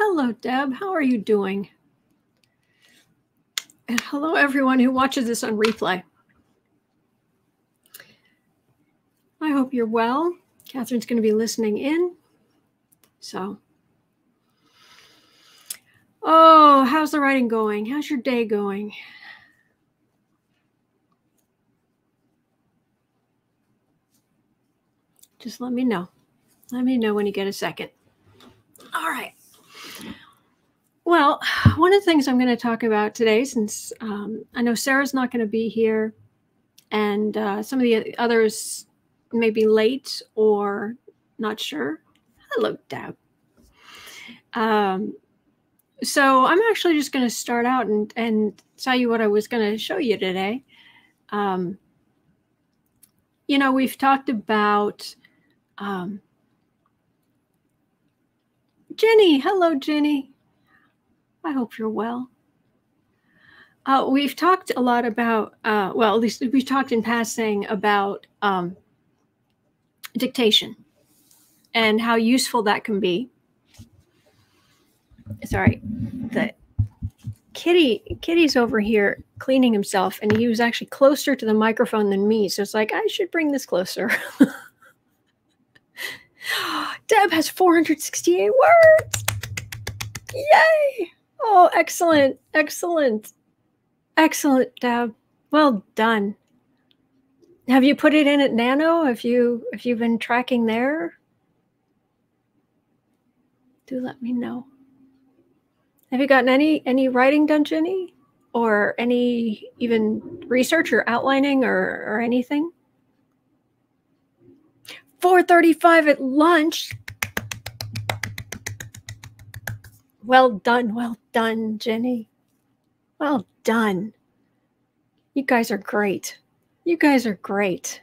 Hello, Deb. How are you doing? And hello, everyone who watches this on replay. I hope you're well. Catherine's going to be listening in. So, oh, how's the writing going? How's your day going? Just let me know. Let me know when you get a second. All right. Well, one of the things I'm going to talk about today, since um, I know Sarah's not going to be here, and uh, some of the others may be late or not sure. Hello, Deb. Um, so I'm actually just going to start out and, and tell you what I was going to show you today. Um, you know, we've talked about um, Jenny. Hello, Jenny. I hope you're well. Uh, we've talked a lot about, uh, well, at least we've talked in passing about um, dictation and how useful that can be. Sorry, the kitty kitty's over here cleaning himself, and he was actually closer to the microphone than me. So it's like I should bring this closer. Deb has 468 words. Yay! Oh, excellent. Excellent. Excellent, Deb. Well done. Have you put it in at Nano? Have you have you been tracking there? Do let me know. Have you gotten any any writing done, Jenny? Or any even research or outlining or, or anything? 435 at lunch. Well done, well done, Jenny. Well done. You guys are great. You guys are great.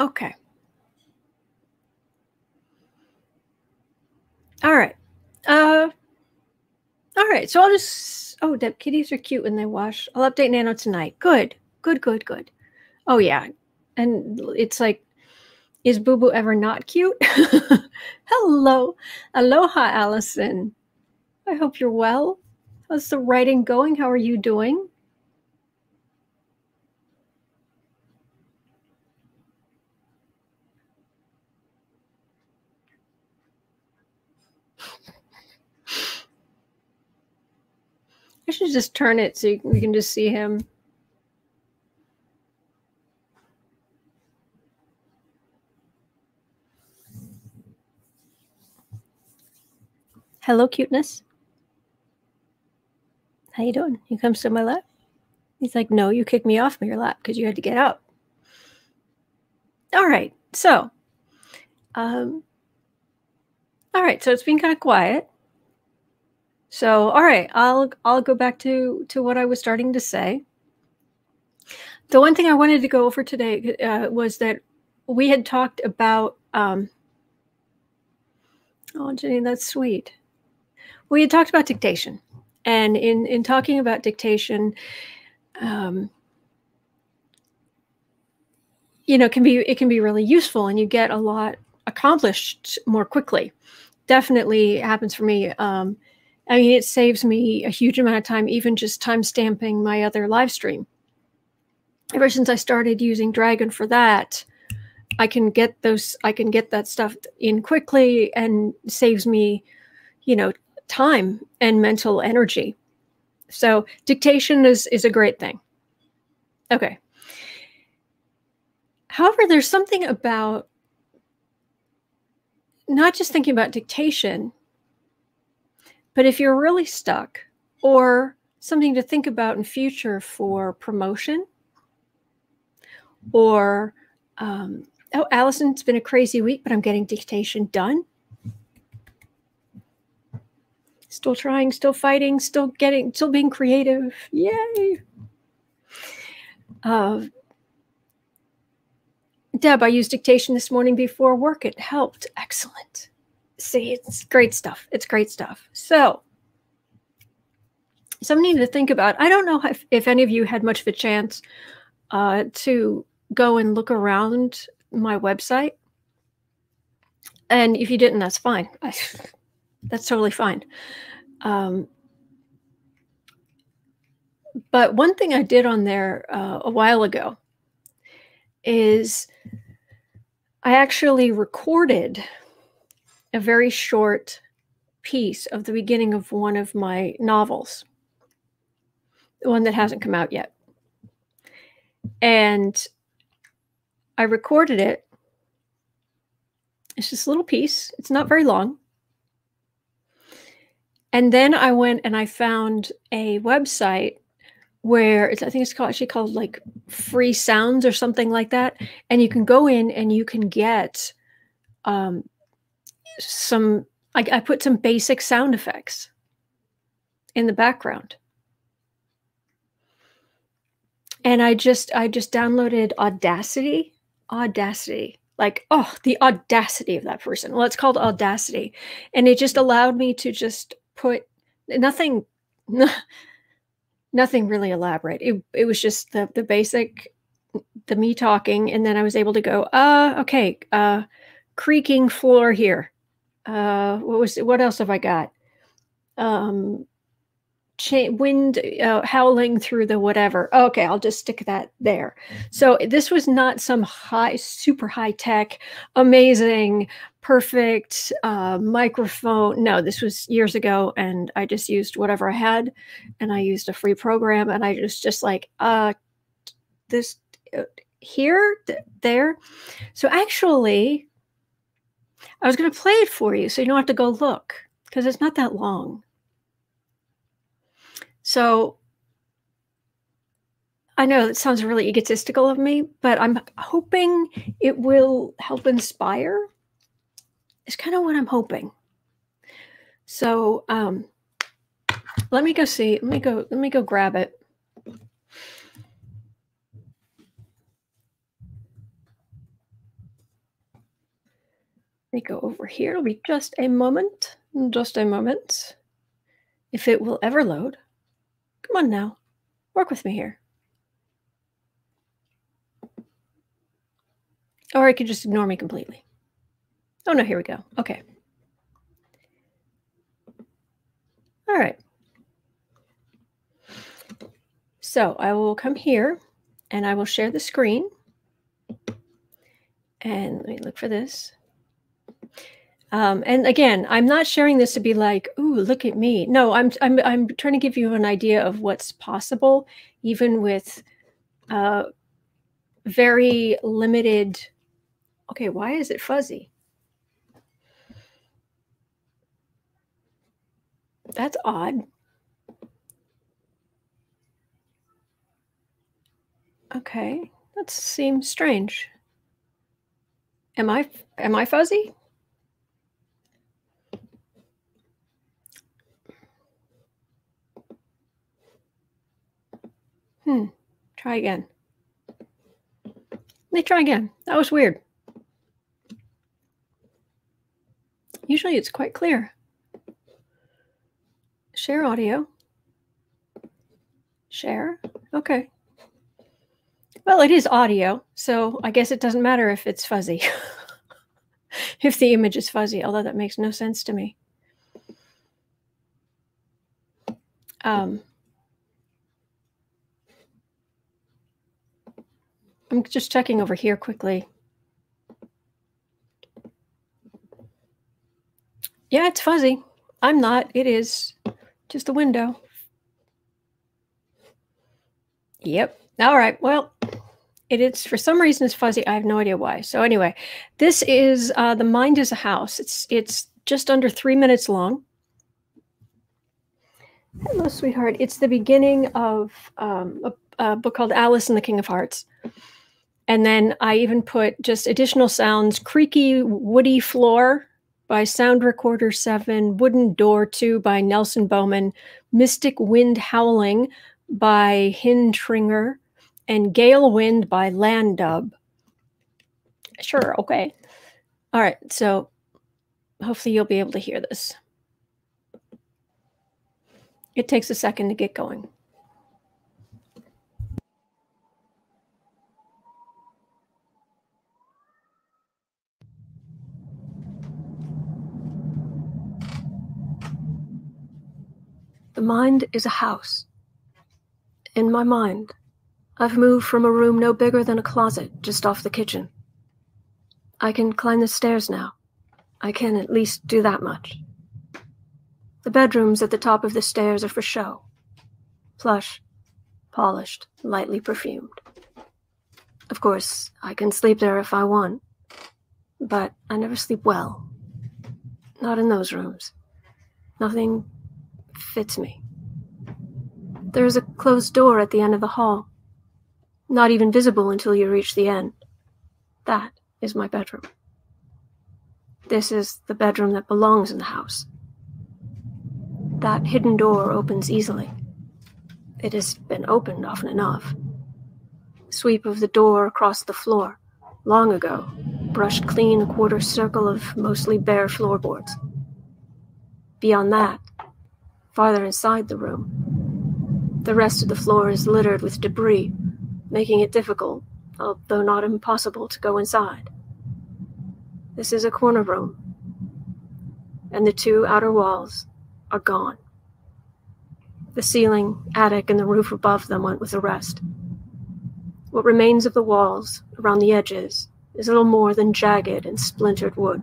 Okay. All right. Uh all right. So I'll just oh, the kitties are cute when they wash. I'll update Nano tonight. Good. Good, good, good. Oh yeah. And it's like is Boo Boo ever not cute? Hello. Aloha, Allison. I hope you're well. How's the writing going? How are you doing? I should just turn it so you can, we can just see him. Hello, cuteness. How you doing? He comes to my lap. He's like, no, you kicked me off your lap because you had to get out. All right. So, um, all right. So it's been kind of quiet. So, all right, I'll I'll go back to to what I was starting to say. The one thing I wanted to go over today uh, was that we had talked about. Um, oh, Jenny, that's sweet we had talked about dictation, and in in talking about dictation, um, you know, can be it can be really useful, and you get a lot accomplished more quickly. Definitely happens for me. Um, I mean, it saves me a huge amount of time, even just time stamping my other live stream. Ever since I started using Dragon for that, I can get those, I can get that stuff in quickly and saves me, you know, time and mental energy. So dictation is is a great thing. Okay. However, there's something about not just thinking about dictation, but if you're really stuck or something to think about in future for promotion or um, oh allison it's been a crazy week but i'm getting dictation done still trying, still fighting, still getting, still being creative. Yay. Uh, Deb, I used dictation this morning before work. It helped. Excellent. See, it's great stuff. It's great stuff. So, something to think about. I don't know if, if any of you had much of a chance uh, to go and look around my website. And if you didn't, that's fine. I, that's totally fine. Um, but one thing I did on there uh, a while ago is I actually recorded a very short piece of the beginning of one of my novels, the one that hasn't come out yet. And I recorded it. It's just a little piece, it's not very long. And then I went and I found a website where it's, I think it's called actually called like free sounds or something like that. And you can go in and you can get um, some, I, I put some basic sound effects in the background. And I just, I just downloaded Audacity, Audacity, like, oh, the audacity of that person. Well, it's called Audacity. And it just allowed me to just put nothing, nothing really elaborate. It, it was just the, the basic, the me talking. And then I was able to go, uh, okay, uh, creaking floor here. Uh, what was, what else have I got? Um, cha- wind uh, howling through the whatever. Okay, I'll just stick that there. So this was not some high, super high tech, amazing, perfect uh, microphone. No, this was years ago, and I just used whatever I had, and I used a free program, and I just just like uh, this uh, here, th- there. So actually, I was going to play it for you, so you don't have to go look because it's not that long. So I know it sounds really egotistical of me, but I'm hoping it will help inspire. It's kind of what I'm hoping. So um, let me go see. Let me go. Let me go grab it. Let me go over here. It'll be just a moment. Just a moment. If it will ever load. Come on now. Work with me here. Or I could just ignore me completely. Oh no, here we go. Okay. All right. So I will come here and I will share the screen. And let me look for this. Um, and again, I'm not sharing this to be like, "Ooh, look at me." No, I'm I'm I'm trying to give you an idea of what's possible, even with uh, very limited. Okay, why is it fuzzy? That's odd. Okay, that seems strange. Am I am I fuzzy? Hmm. Try again. Let me try again. That was weird. Usually it's quite clear. Share audio. Share. Okay. Well, it is audio, so I guess it doesn't matter if it's fuzzy. if the image is fuzzy, although that makes no sense to me. Um, I'm just checking over here quickly. Yeah, it's fuzzy. I'm not. It is just a window. Yep. All right. Well, it is for some reason it's fuzzy. I have no idea why. So anyway, this is uh, the mind is a house. It's it's just under three minutes long. Hello, sweetheart. It's the beginning of um, a, a book called Alice and the King of Hearts. And then I even put just additional sounds creaky, woody floor by Sound Recorder 7, Wooden Door 2 by Nelson Bowman, Mystic Wind Howling by Hintringer, and Gale Wind by Landub. Sure, okay. All right, so hopefully you'll be able to hear this. It takes a second to get going. The mind is a house. In my mind, I've moved from a room no bigger than a closet just off the kitchen. I can climb the stairs now. I can at least do that much. The bedrooms at the top of the stairs are for show. Plush, polished, lightly perfumed. Of course, I can sleep there if I want, but I never sleep well. Not in those rooms. Nothing fits me. There is a closed door at the end of the hall, not even visible until you reach the end. That is my bedroom. This is the bedroom that belongs in the house. That hidden door opens easily. It has been opened often enough. Sweep of the door across the floor, long ago, brushed clean a quarter circle of mostly bare floorboards. Beyond that, farther inside the room, the rest of the floor is littered with debris, making it difficult, although not impossible, to go inside. This is a corner room, and the two outer walls are gone. The ceiling, attic, and the roof above them went with the rest. What remains of the walls, around the edges, is little more than jagged and splintered wood,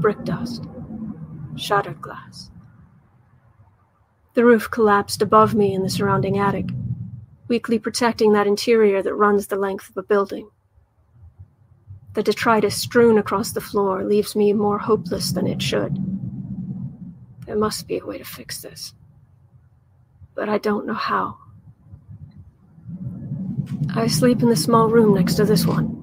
brick dust, shattered glass. The roof collapsed above me in the surrounding attic, weakly protecting that interior that runs the length of a building. The detritus strewn across the floor leaves me more hopeless than it should. There must be a way to fix this. But I don't know how. I sleep in the small room next to this one.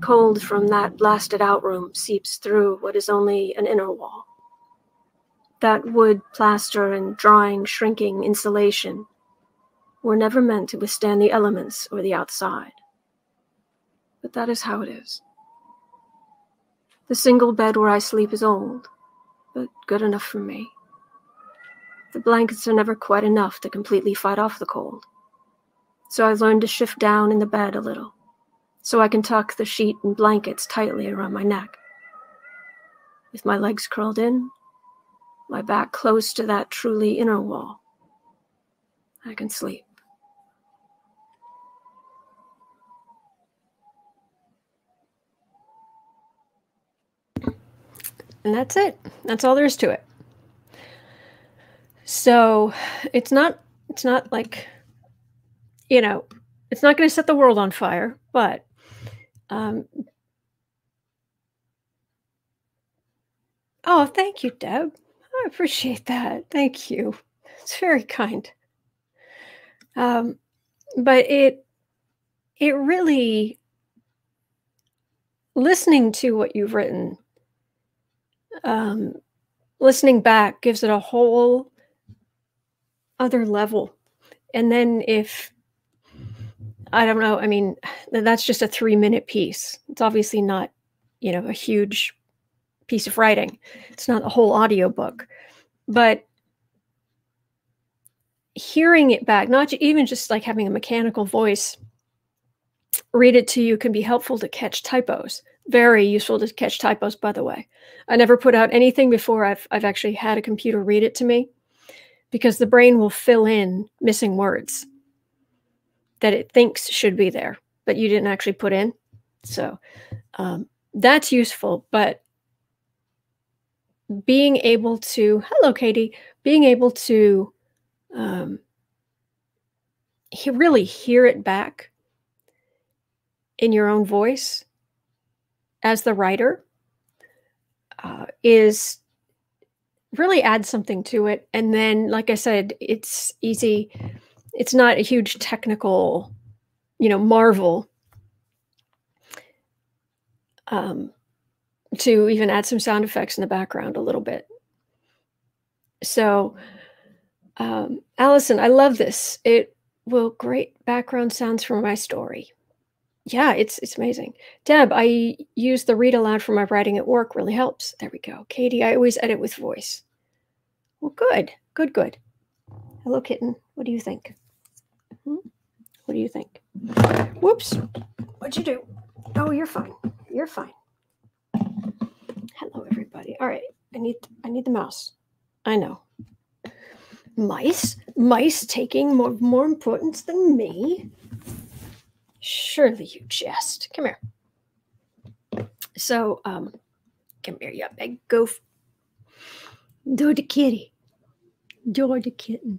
Cold from that blasted out room seeps through what is only an inner wall. That wood, plaster, and drying, shrinking insulation were never meant to withstand the elements or the outside. But that is how it is. The single bed where I sleep is old, but good enough for me. The blankets are never quite enough to completely fight off the cold. So I learned to shift down in the bed a little so I can tuck the sheet and blankets tightly around my neck. With my legs curled in, my back close to that truly inner wall, I can sleep. And that's it. That's all there is to it. So it's not it's not like you know, it's not going to set the world on fire, but um, oh, thank you, Deb. I appreciate that. Thank you. It's very kind. Um, but it it really listening to what you've written, um, listening back gives it a whole other level. And then if I don't know. I mean, that's just a three minute piece. It's obviously not, you know, a huge piece of writing. It's not a whole audiobook. But hearing it back, not even just like having a mechanical voice read it to you can be helpful to catch typos. Very useful to catch typos, by the way. I never put out anything before I've, I've actually had a computer read it to me because the brain will fill in missing words that it thinks should be there, but you didn't actually put in. So um, that's useful. But being able to, hello, Katie, being able to um, he really hear it back in your own voice as the writer uh, is really add something to it. And then, like I said, it's easy it's not a huge technical, you know, marvel um, to even add some sound effects in the background a little bit. So, um, Allison, I love this. It will great background sounds for my story. Yeah, it's it's amazing. Deb, I use the read aloud for my writing at work. Really helps. There we go. Katie, I always edit with voice. Well, good, good, good. Hello, kitten. What do you think? Hmm? What do you think? Whoops. What'd you do? Oh, you're fine. You're fine. Hello, everybody. All right. I need I need the mouse. I know. Mice? Mice taking more, more importance than me? Surely you jest. Come here. So, um, come here, you big goof. Do the kitty. Do the kitten.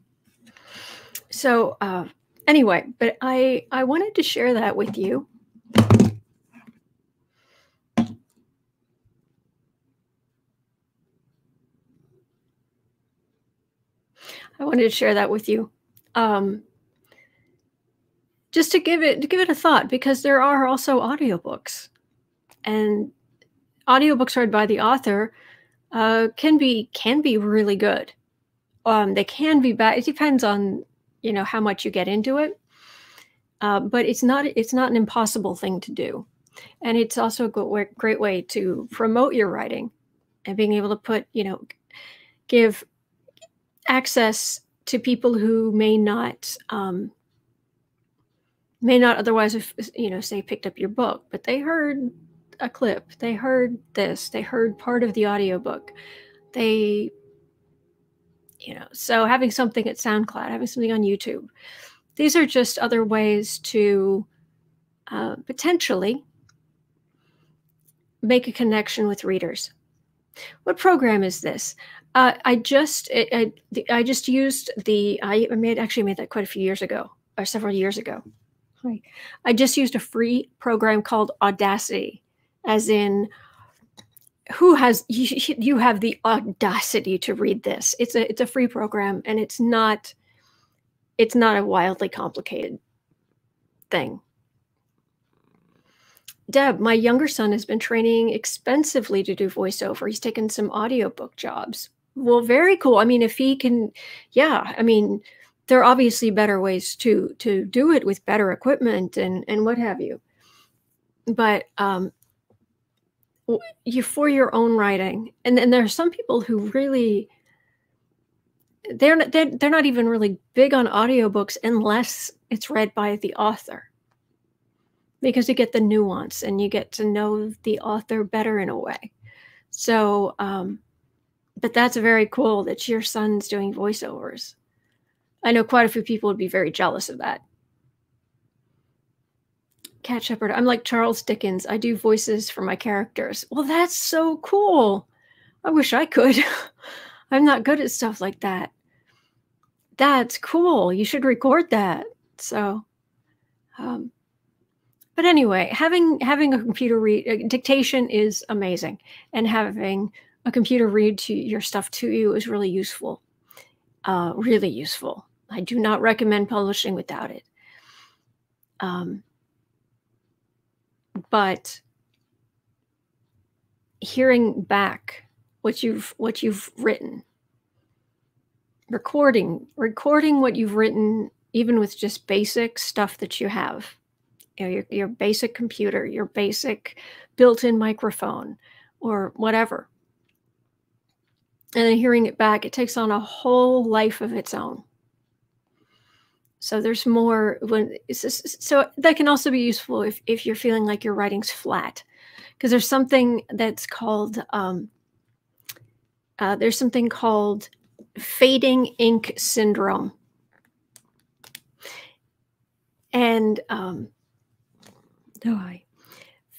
So, uh, anyway, but I I wanted to share that with you. I wanted to share that with you. Um, just to give it to give it a thought because there are also audiobooks. And audiobooks read by the author uh, can be can be really good. Um, they can be bad. It depends on you know how much you get into it. Uh, but it's not it's not an impossible thing to do. And it's also a great way to promote your writing and being able to put you know give access to people who may not um, may not otherwise have you know say picked up your book but they heard a clip they heard this they heard part of the audiobook. They you know so having something at soundcloud having something on youtube these are just other ways to uh, potentially make a connection with readers. What program is this uh, I just I, I, I just used the I made actually made that quite a few years ago or several years ago. I just used a free program called Audacity, as in who has you, you have the audacity to read this. It's a it's a free program and it's not it's not a wildly complicated thing. Deb, my younger son has been training expensively to do voiceover. He's taken some audiobook jobs. Well, very cool. I mean, if he can, yeah, I mean, there are obviously better ways to to do it with better equipment and and what have you. But um, you for your own writing, and then there are some people who really they're not, they're, they're not even really big on audiobooks unless it's read by the author because you get the nuance and you get to know the author better in a way so um, but that's very cool that your son's doing voiceovers. I know quite a few people would be very jealous of that. Cat Shepherd, I'm like Charles Dickens. I do voices for my characters. Well, that's so cool. I wish I could. I'm not good at stuff like that. That's cool. You should record that. So, um, but anyway, having having a computer read uh, dictation is amazing, and having a computer read to your stuff to you is really useful. Uh, really useful. I do not recommend publishing without it. Um, but hearing back what you've what you've written, recording recording what you've written, even with just basic stuff that you have, you know, your your basic computer, your basic built-in microphone, or whatever and then hearing it back, it takes on a whole life of its own. So there's more when so that can also be useful if, if you're feeling like your writing's flat, because there's something that's called um, uh, there's something called fading ink syndrome, and um, oh, I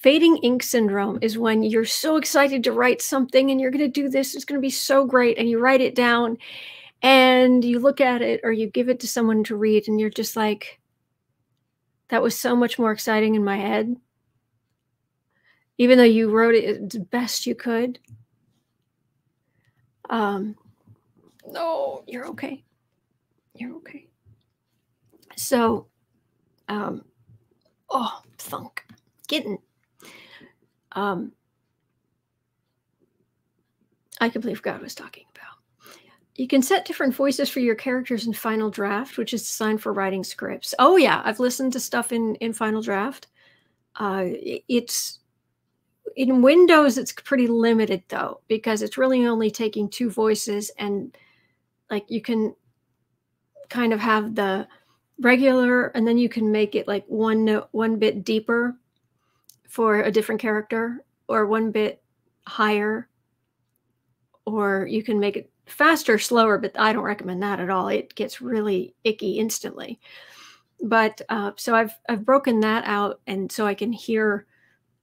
Fading ink syndrome is when you're so excited to write something and you're going to do this, it's going to be so great, and you write it down and you look at it or you give it to someone to read, and you're just like, that was so much more exciting in my head. Even though you wrote it the best you could. Um, no, you're okay. You're okay. So, um, oh, thunk, getting um, I completely forgot what I was talking about. You can set different voices for your characters in Final Draft, which is designed for writing scripts. Oh yeah, I've listened to stuff in in Final Draft. Uh, it's in Windows. It's pretty limited though because it's really only taking two voices, and like you can kind of have the regular, and then you can make it like one note, one bit deeper for a different character or one bit higher or you can make it faster, slower, but I don't recommend that at all. It gets really icky instantly. But uh, so I've I've broken that out, and so I can hear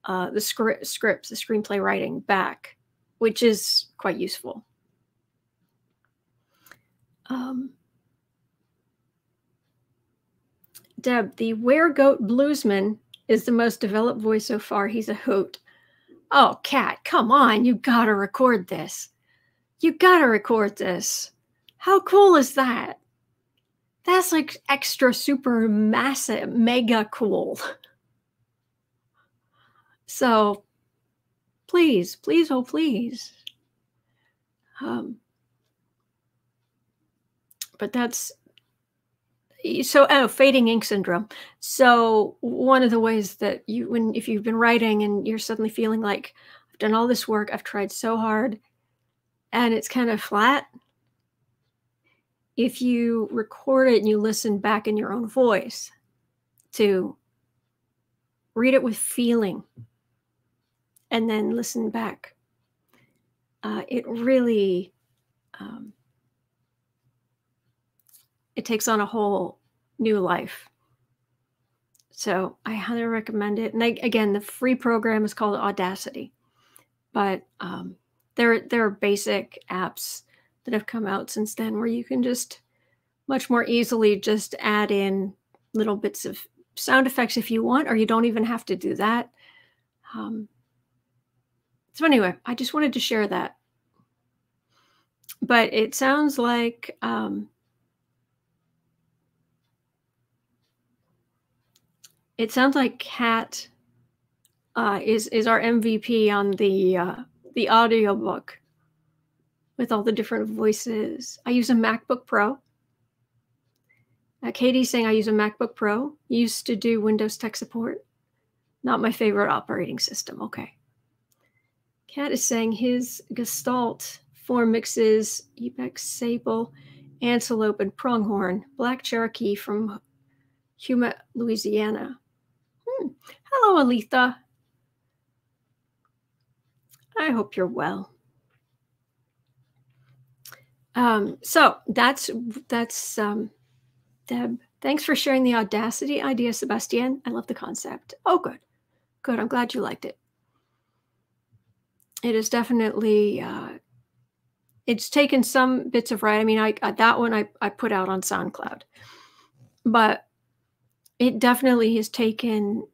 uh, the script, scripts, the screenplay writing back, which is quite useful. Um, Deb, the were goat Bluesman is the most developed voice so far. He's a hoot. Oh, Cat, come on. You got to record this. You got to record this. How cool is that? That's like extra super massive, mega cool. So please, please, oh, please. Um, but that's so oh fading ink syndrome. So one of the ways that you when if you've been writing and you're suddenly feeling like i've done all this work i've tried so hard and it's kind of flat if you record it and you listen back in your own voice to read it with feeling and then listen back uh, it really um, it takes on a whole new life. So I highly recommend it. And I, again, the free program is called Audacity, but um, there there are basic apps that have come out since then where you can just much more easily just add in little bits of sound effects if you want, or you don't even have to do that. Um, so anyway, I just wanted to share that. But it sounds like um, It sounds like Kat uh, is is our MVP on the uh, the audiobook with all the different voices. I use a MacBook Pro. Uh, Katie's saying I use a MacBook Pro. Used to do Windows tech support. Not my favorite operating system. Okay. Kat is saying his Gestalt form mixes Ibex Sable, Antelope, and Pronghorn, Black Cherokee from Houma, Louisiana. Hello, Aletha. I hope you're well. Um, so that's that's um, Deb. Thanks for sharing the audacity idea, Sebastian. I love the concept. Oh, good, good. I'm glad you liked it. It is definitely. Uh, it's taken some bits of right. I mean, I that one I I put out on SoundCloud, but it definitely has taken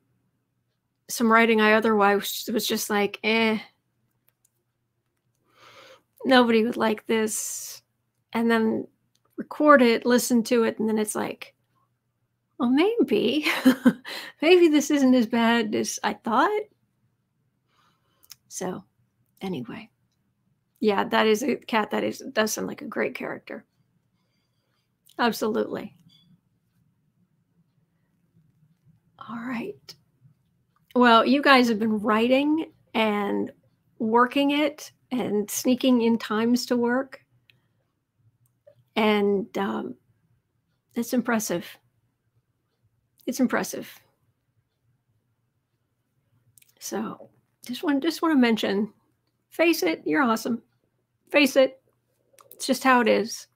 some writing I otherwise was just like, eh, nobody would like this. And then record it, listen to it, and then it's like, well, maybe, maybe this isn't as bad as I thought. So, anyway, yeah, that is a cat That is does sound like a great character. Absolutely. All right. Well, you guys have been writing and working it and sneaking in times to work. And um, it's impressive. It's impressive. So just want just want to mention, face it, you're awesome. Face it. It's just how it is.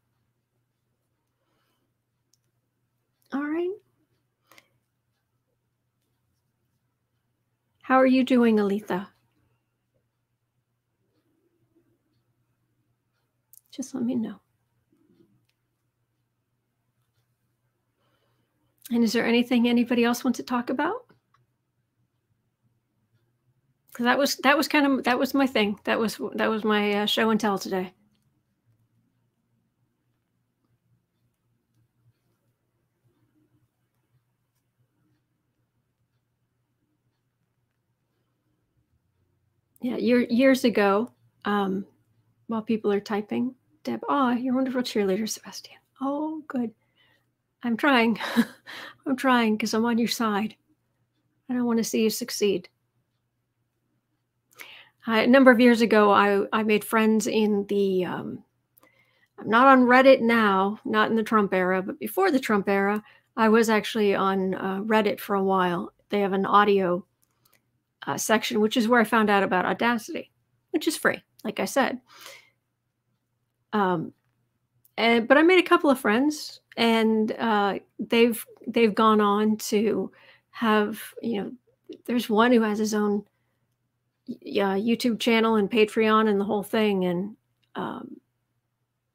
All right. How are you doing, Aletha? Just let me know. And is there anything anybody else wants to talk about? Because that was that was kind of that was my thing. That was that was my uh, show and tell today. Yeah, year, years ago, um, while people are typing, Deb, oh, you're wonderful cheerleader, Sebastian. Oh, good. I'm trying. I'm trying because I'm on your side. I don't want to see you succeed. A number of years ago, I, I made friends in the, um, I'm not on Reddit now, not in the Trump era, but before the Trump era, I was actually on uh, Reddit for a while. They have an audio uh, section, which is where I found out about Audacity, which is free, like I said. Um, and but I made a couple of friends, and uh, they've they've gone on to have you know. There's one who has his own yeah, YouTube channel and Patreon and the whole thing, and um,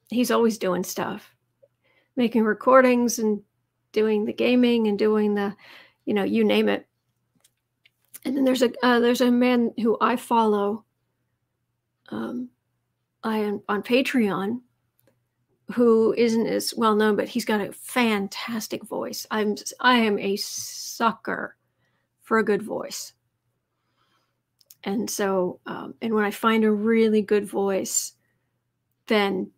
he's always doing stuff, making recordings and doing the gaming and doing the, you know, you name it. And then there's a uh, there's a man who I follow. Um, I am on Patreon, who isn't as well known, but he's got a fantastic voice. I'm I am a sucker for a good voice. And so, um, and when I find a really good voice, then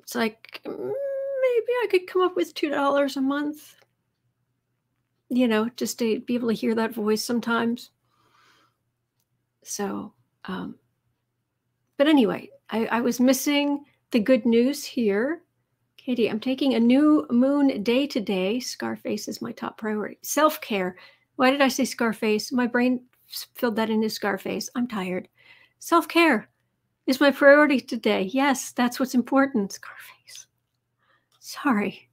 it's like mm, maybe I could come up with two dollars a month. You know, just to be able to hear that voice sometimes. So, um, but anyway, I, I was missing the good news here. Katie, I'm taking a new moon day today. Scarface is my top priority. Self care. Why did I say Scarface? My brain filled that in as Scarface. I'm tired. Self care is my priority today. Yes, that's what's important, Scarface. Sorry.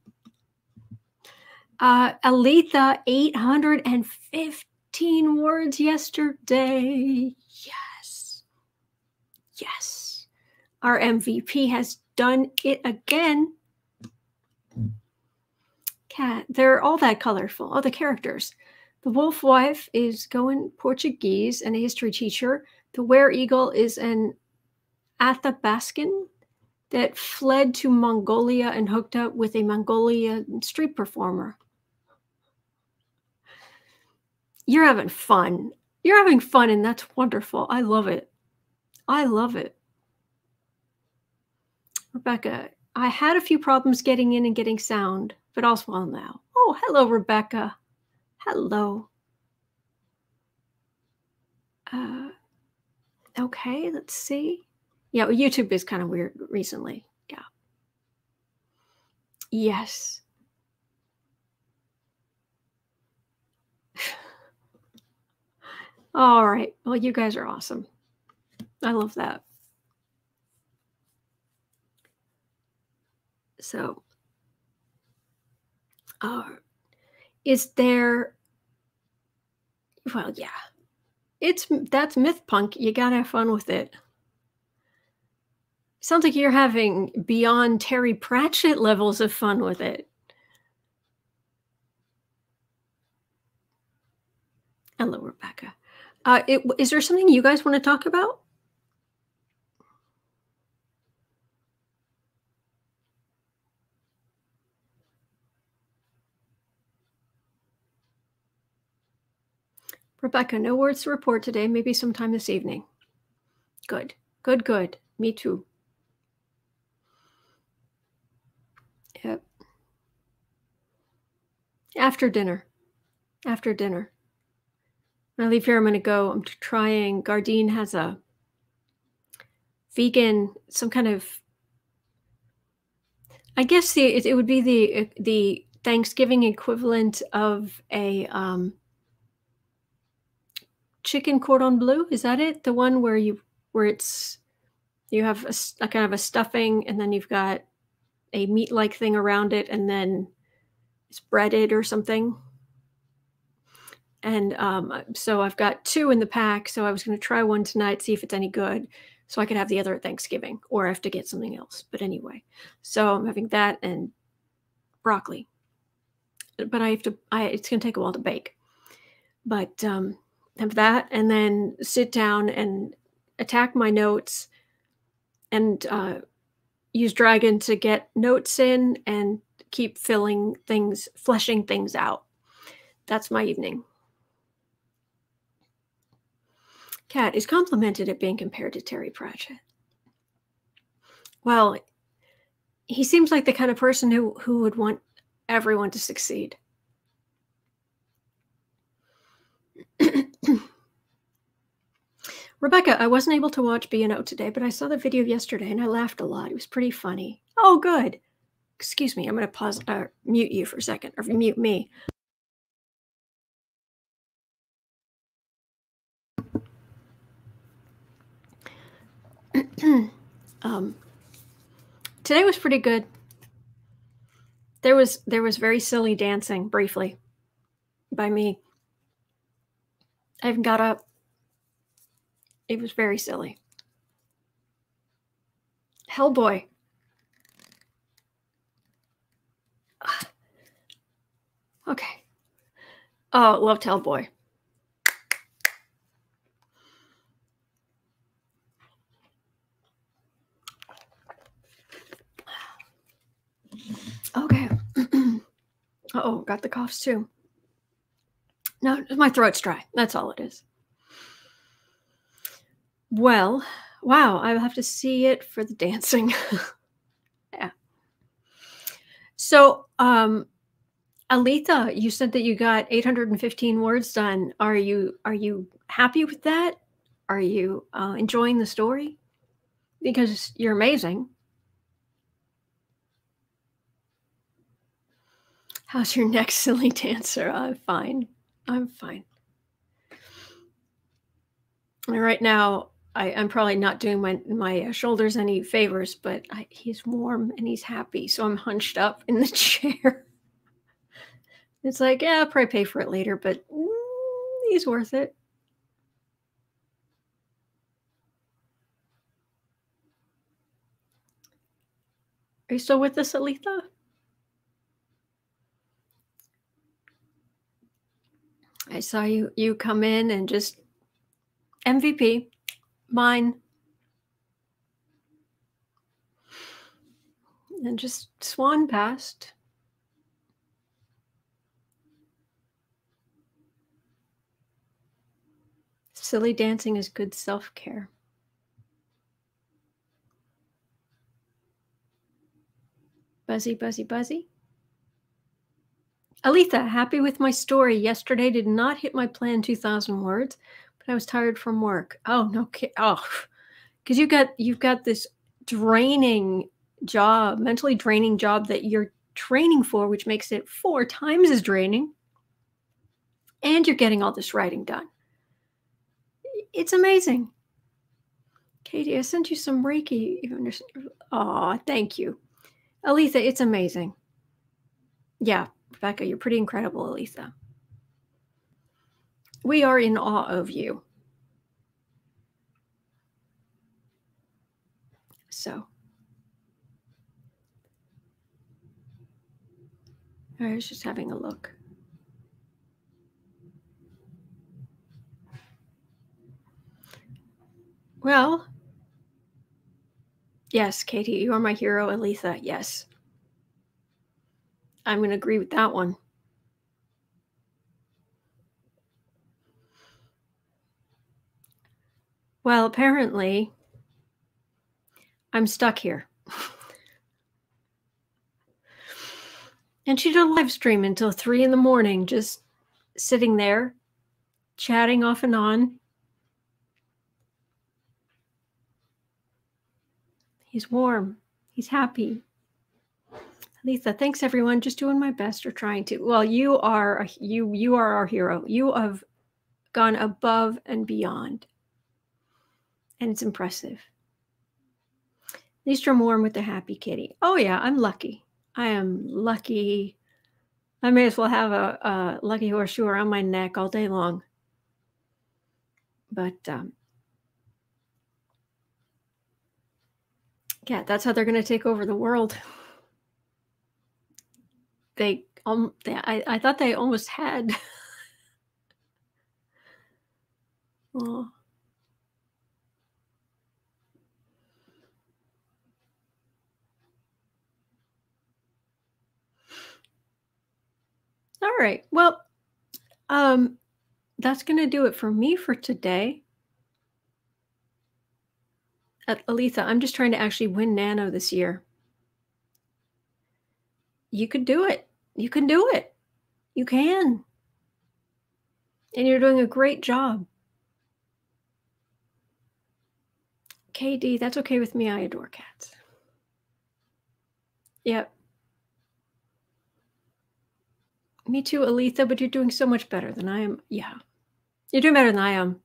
Uh, Aletha, 815 words yesterday. Yes. Yes. Our MVP has done it again. Cat, they're all that colorful. All the characters. The wolf wife is going Portuguese and a history teacher. The were eagle is an Athabascan that fled to Mongolia and hooked up with a Mongolian street performer. You're having fun. You're having fun, and that's wonderful. I love it. I love it. Rebecca, I had a few problems getting in and getting sound, but all's well now. Oh, hello, Rebecca. Hello. Uh, okay, let's see. Yeah, well, YouTube is kind of weird recently. Yeah. Yes. All right. Well, you guys are awesome. I love that. So, uh, is there well yeah it's that's myth punk you gotta have fun with it sounds like you're having beyond terry pratchett levels of fun with it hello rebecca uh, it, is there something you guys want to talk about Rebecca, no words to report today, maybe sometime this evening. Good, good, good. Me too. Yep. After dinner. After dinner. I leave here, I'm going to go. I'm trying. Gardein has a vegan, some kind of. I guess the it, it would be the the Thanksgiving equivalent of a um, chicken cordon bleu. Is that it? The one where you where it's you have a, a kind of a stuffing and then you've got a meat like thing around it and then it's breaded or something. And um, so I've got two in the pack. So I was going to try one tonight, see if it's any good, so I could have the other at Thanksgiving, or I have to get something else. But anyway, so I'm having that and broccoli. But I have to. I it's going to take a while to bake. But um, have that and then sit down and attack my notes and uh, use dragon to get notes in and keep filling things fleshing things out that's my evening cat is complimented at being compared to terry pratchett well he seems like the kind of person who, who would want everyone to succeed Rebecca, I wasn't able to watch B&O today, but I saw the video yesterday and I laughed a lot. It was pretty funny. Oh, good. Excuse me. I'm going to pause, uh, mute you for a second, or mute me. Um, today was pretty good. There was there was very silly dancing briefly by me. I even got up. It was very silly. Hellboy. Okay. Oh, loved Hellboy. Okay. Oh, got the coughs too. No, my throat's dry. That's all it is. Well, wow, I'll have to see it for the dancing. yeah. So, um, Aletha, you said that you got 815 words done. Are you are you happy with that? Are you uh, enjoying the story? Because you're amazing. How's your next silly dancer? I'm fine. I'm fine. And right now, I, am probably not doing my my uh, shoulders any favors, but I, he's warm and he's happy, so I'm hunched up in the chair. it's like, yeah, I'll probably pay for it later, but mm, he's worth it. Are you still with us, Aletha? I saw you you come in and just MVP, mine. And just swan past. Silly dancing is good self care. Buzzy, buzzy, buzzy. Aletha, happy with my story. Yesterday did not hit my plan 2000 words, but I was tired from work. Oh, no. Oh, because you got you've got this draining job, mentally draining job that you're training for, which makes it four times as draining. And you're getting all this writing done. It's amazing. Katie, I sent you some Reiki. You Oh, thank you. Aletha, it's amazing. Yeah, Rebecca, you're pretty incredible, Elisa. We are in awe of you. So, I was just having a look. Well, yes, Katie, you are my hero, Elisa. Yes. I'm going to agree with that one. Well, apparently, I'm stuck here. and she did a live stream until three in the morning, just sitting there, chatting off and on. He's warm. He's happy. Lisa, thanks everyone. Just doing my best or trying to. Well, you are you you are our hero. You have gone above and beyond. And it's impressive. At least you're warm with the happy kitty. Oh yeah, I'm lucky. I am lucky. I may as well have a, a lucky horseshoe around my neck all day long. But um, yeah, that's how they're going to take over the world they um they, I, I thought they almost had oh. All right. Well, um, that's going to do it for me for today. Uh, Aletha, I'm just trying to actually win Nano this year you could do it. You can do it. You can. And you're doing a great job. KD, that's okay with me. I adore cats. Yep. Me too, Aletha, but you're doing so much better than I am. Yeah. You're doing better than I am.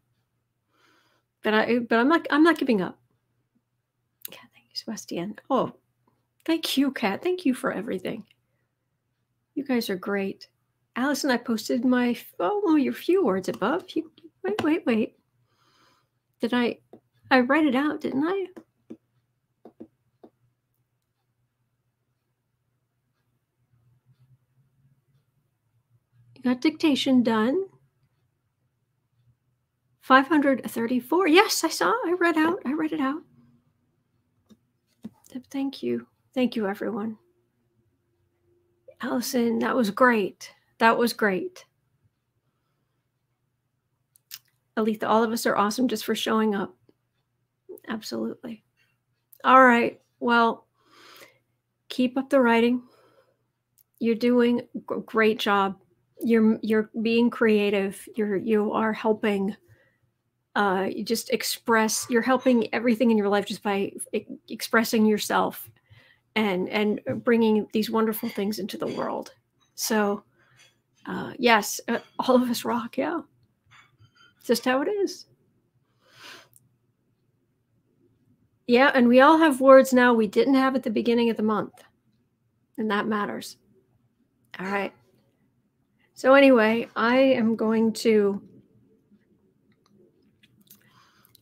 But I but I'm not I'm not giving up. Yeah, thank you, Sebastian. Oh, Thank you, Kat. Thank you for everything. You guys are great. Allison, I posted my oh your few words above. You, wait, wait, wait. Did I I write it out, didn't I? You got dictation done. 534. Yes, I saw. I read out. I read it out. Thank you. Thank you, everyone. Allison, that was great. That was great. Aletha, all of us are awesome just for showing up. Absolutely. All right. Well, keep up the writing. You're doing a great job. You're you're being creative. You're you are helping uh, you just express you're helping everything in your life just by expressing yourself and and bringing these wonderful things into the world. So uh, yes uh, all of us rock yeah. It's just how it is. Yeah and we all have words now we didn't have at the beginning of the month and that matters. All right. So anyway i am going to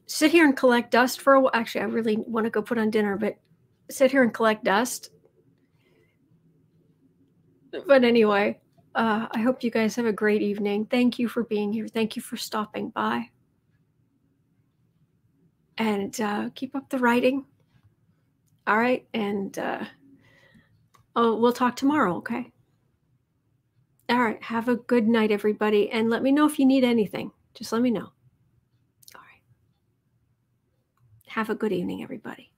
sit here and collect dust for a while. Actually, I really want to go put on dinner, but sit here and collect dust. But anyway, uh, I hope you guys have a great evening. Thank you for being here. Thank you for stopping by. And uh, keep up the writing. All right. And uh, oh, we'll talk tomorrow. Okay. All right. Have a good night, everybody. And let me know if you need anything. Just let me know. All right. Have a good evening, everybody.